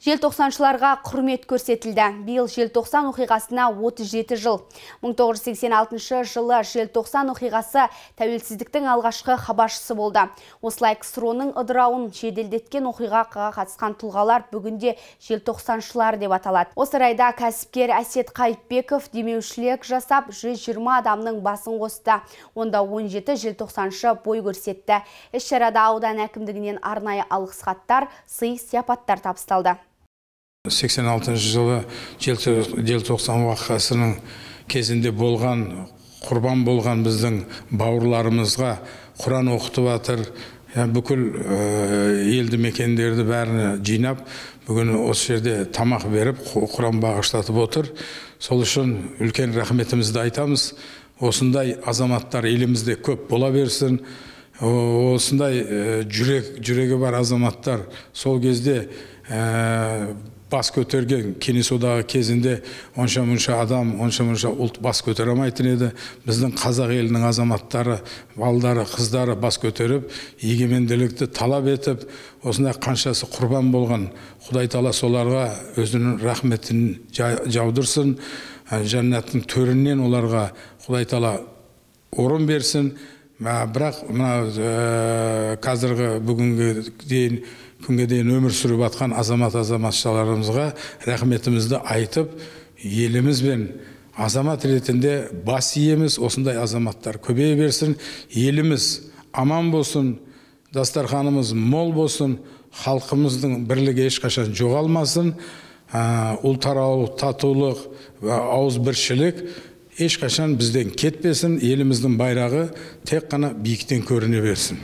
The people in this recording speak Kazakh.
Желтоқсаншыларға құрмет көрсетілді. Биыл желтоқсан оқиғасына 37 жыл. 1986 жылы желтоқсан оқиғасы тәуелсіздіктің алғашқы хабаршысы болды. Осылай ксро ыдырауын жеделдеткен оқиғаға қатысқан тұлғалар бүгінде желтоқсаншылар деп аталады. Осы райда кәсіпкер Әсет Қайыпбеков демеушілік жасап 120 адамның басын қосты. Онда 17 желтоқсаншы бой көрсетті. Іс шарада аудан әкімдігінен арнайы алғыс хаттар, сый сияпаттар табысталды. 86 жылы желтоқсан оқиғасының кезінде болған құрбан болған біздің бауырларымызға құран оқытып жатыр бүкіл елді мекендерді бәрін жинап бүгін осы жерде тамақ беріп құран бағыштатып отыр. Сол үшін үлкен рахметімізді айтамыз. Осындай азаматтар елімізде көп бола берсін. Осындай жүрек жүрегі бар азаматтар сол кезде бас көтерген кеңес одағы кезінде онша мұнша адам онша мұнша ұлт бас көтере алмайтын еді. Біздің қазақ елінің азаматтары балдары қыздары бас көтеріп егеменділікті талап етіп осындай қаншасы құрбан болған құдай тағала соларға өзінің рахметін жаудырсын жәннаттың төрінен оларға құдай тағала орын берсін. Бірақ мына қазіргі бүгінгі дейін күнге дейін өмір сүріп жатқан азамат азаматшаларымызға рахметімізді айтып еліміз бен азамат ретінде бас иеміз осындай азаматтар көбейе берсін еліміз аман болсын дастарханымыз мол болсын халқымыздың бірлігі ешқашан жоғалмасын. Ұлтаралық татулық ауызбіршілік ешқашан бізден кетпесін еліміздің байрағы тек қана биіктен көріне берсін.